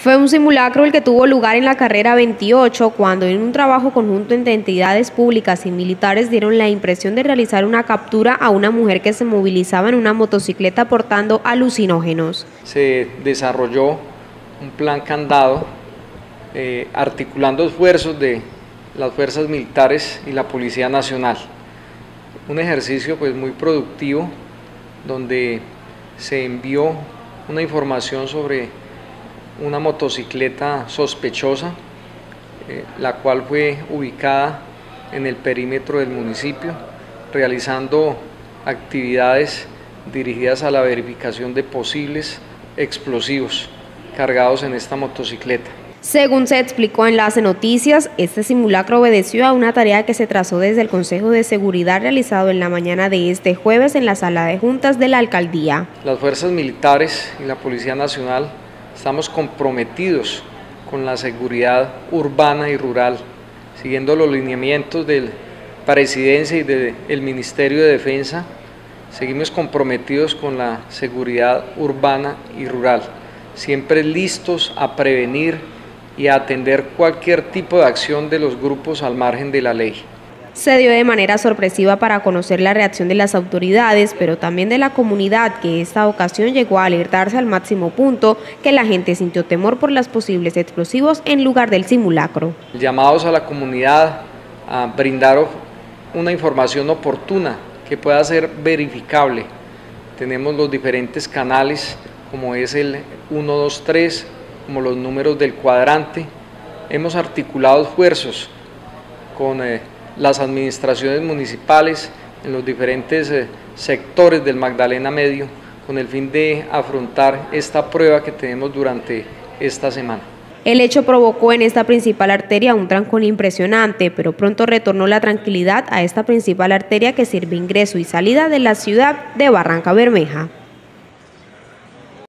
Fue un simulacro el que tuvo lugar en la carrera 28, cuando en un trabajo conjunto entre entidades públicas y militares dieron la impresión de realizar una captura a una mujer que se movilizaba en una motocicleta portando alucinógenos. Se desarrolló un plan candado eh, articulando esfuerzos de las fuerzas militares y la Policía Nacional. Un ejercicio pues muy productivo donde se envió una información sobre una motocicleta sospechosa, eh, la cual fue ubicada en el perímetro del municipio, realizando actividades dirigidas a la verificación de posibles explosivos cargados en esta motocicleta. Según se explicó en Enlace Noticias, este simulacro obedeció a una tarea que se trazó desde el Consejo de Seguridad realizado en la mañana de este jueves en la sala de juntas de la alcaldía. Las fuerzas militares y la Policía Nacional Estamos comprometidos con la seguridad urbana y rural, siguiendo los lineamientos de Presidencia y del Ministerio de Defensa. Seguimos comprometidos con la seguridad urbana y rural, siempre listos a prevenir y a atender cualquier tipo de acción de los grupos al margen de la ley se dio de manera sorpresiva para conocer la reacción de las autoridades, pero también de la comunidad que esta ocasión llegó a alertarse al máximo punto que la gente sintió temor por los posibles explosivos en lugar del simulacro. Llamados a la comunidad a brindar una información oportuna que pueda ser verificable. Tenemos los diferentes canales como es el 123, como los números del cuadrante. Hemos articulado esfuerzos con eh, las administraciones municipales en los diferentes eh, sectores del Magdalena Medio con el fin de afrontar esta prueba que tenemos durante esta semana. El hecho provocó en esta principal arteria un trancón impresionante, pero pronto retornó la tranquilidad a esta principal arteria que sirve ingreso y salida de la ciudad de Barranca Bermeja.